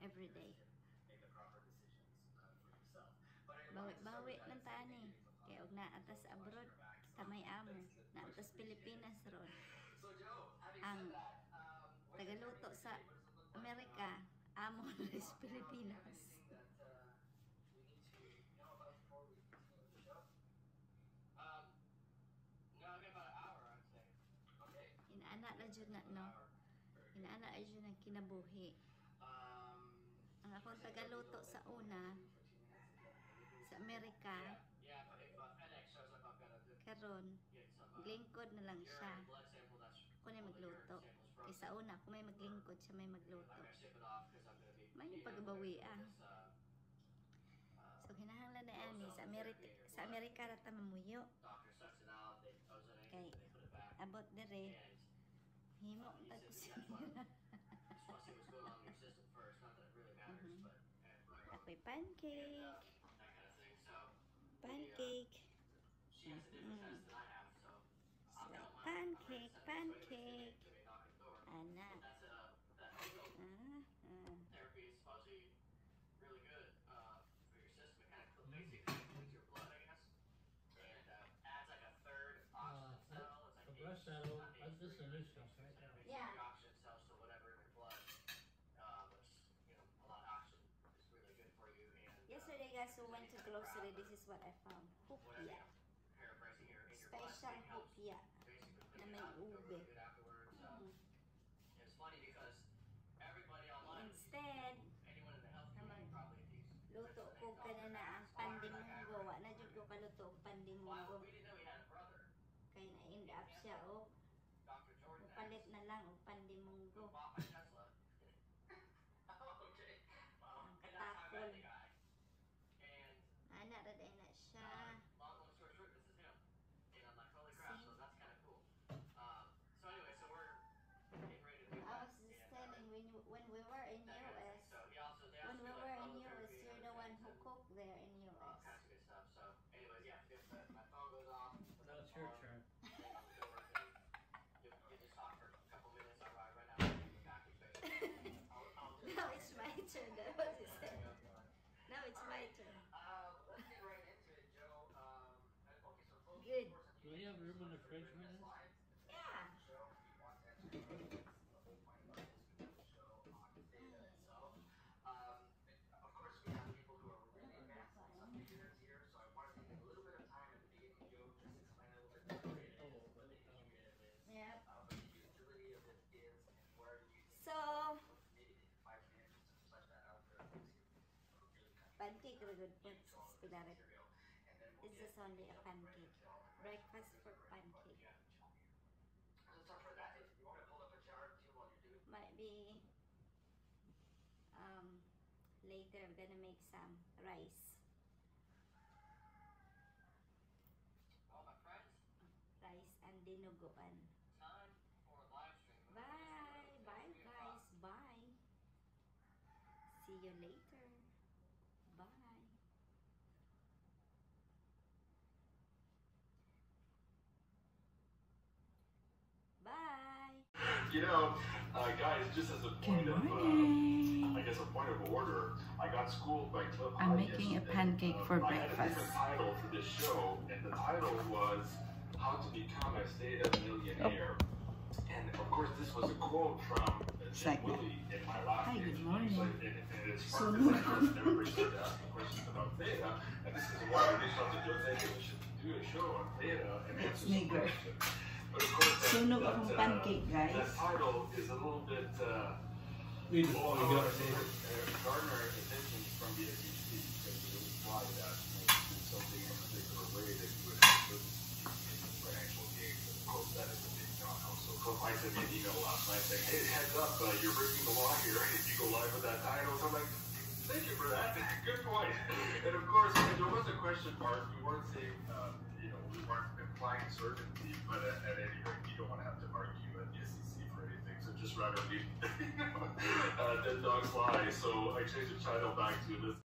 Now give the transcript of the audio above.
every day. Bawi-bawi man ta ani. Kay og naatas abroad sa may amo, naatas Pilipinas ron. Ang tagaluto sa Amerika, amo sa Pilipinas. Inaana na dyan na, no? Inaana na dyan ang kinabuhi. Uh, Ang akong tagaluto sa una sa Amerika, yeah, but if uh, FedEx shows up, I've got to karon get some uh, glingkod na lang siya. urine blood sample that's Ako na magluto. Kay sa una, ako may maglingkod, siya may magluto. I'm gonna ship it off because I'm gonna be. May needing pagbawi, it for ah. this, uh, uh, So kinahanglan na ani sa Amerika sa Amerika ra ta mamuyo. doctor sucks it out, they ozonate Okay. it, they put it back, Abot dire and himo uh, uh, Ako'y and, pancake. uh, that kind of thing. So Pancake. she has a different Mm. test than I have, so. It's I'm like pancake, ready to send this, so anyway, pancake. they may knock at the door. Ana. That's uh, that ozone ah. therapy is supposedly really good uh, for your system. It kind of basically cleans your blood, I guess, and uh, adds like a third oxygen Uh, cell. It's like the breast H- saddle, not uh, this is a H3, new stuff, right? H6, and it makes Yeah. three oxygen cells to whatever in your blood, uh, which you know a lot of oxygen is really good for you. And uh, Yesterday went to grocery. This is what I found. whatever, you Hupya. know, paraphrasing here in your blood, Special hupya. Na may out, feel really ube. good afterwards. It's funny because everybody online, Instead, anyone in the health community probably thinks luto ko ka na na ang pandimunggo. Wa na jud ko og Wow, pandimunggo. we didn't know he had a brother. Kay na end up siya og Dr. Jordan mupalit X, na lang og who pandimunggo. bought my Tesla. Oh, okay. Wow. Ang And that's how I met katakol. the guy. And Ana ra day na siya. uh, long, long story short, this is him. And I'm like, holy crap, so that's kind of cool. Um, so anyway, so we're getting ready to do I that. was just and, uh, telling when you, when we were in that kind of thing. US, So he also, they when also we do, were like, in bubble US, therapy you're and the other one things who and cooked there in all US. kinds of good stuff. So anyways, yeah, if uh, my phone goes off, put Now it it's your on, turn. then I'm gonna work and you, you just talk for a couple minutes, I'll ride right out and get back to space. I'll, I'll do Now it's my turn. That was it. Now it's my turn. Uh, let's get right into it, Joe. Um, okay, so folks, Good. of course, Do we have room in the fridge for? Yeah. so I want to take a little bit of time at the beginning, Joe, just explain a little bit more data what the data is, just pancake ra good we'll This get is only a pancake. Breakfast for pancake. Might be um later I'm gonna make some rice. Rice and dinuguan. Bye. Bye guys. Bye. See you later. Bye. Bye. You know, uh, guys, just as a point of, uh, I guess a point of order, I got schooled by Cliff I'm making a and, pancake uh, for I had a different breakfast. title for this show, and the title was "How to Become a State Millionaire." And of course, this was a quote from uh, Jim Willie in my last Hi, good morning. So it, it, it is So sparked this interest. Everybody started asking questions about theta, and this is why to Joe we should do a show on theta and answer some questions. But of course, Sunog akong uh, pancake, guys. that title is a little bit. Uh, We just well, we got uh, garner attention from the SEC because it would imply that you do something in a particular way that you would have certain financial gains. And of course, that is a big no-no. So Cliff I sent me an email last night saying, "Hey, heads up, uh, you're breaking the law here if you go live with that title." So I'm like. Thank you for that. Good point. And of course, there was a question mark. We weren't saying, um, you know, we weren't implying certainty, but at, at any rate, you don't want to have to argue at the SEC for anything. So just rather leave, uh, dead dogs lie. So I changed the title back to this.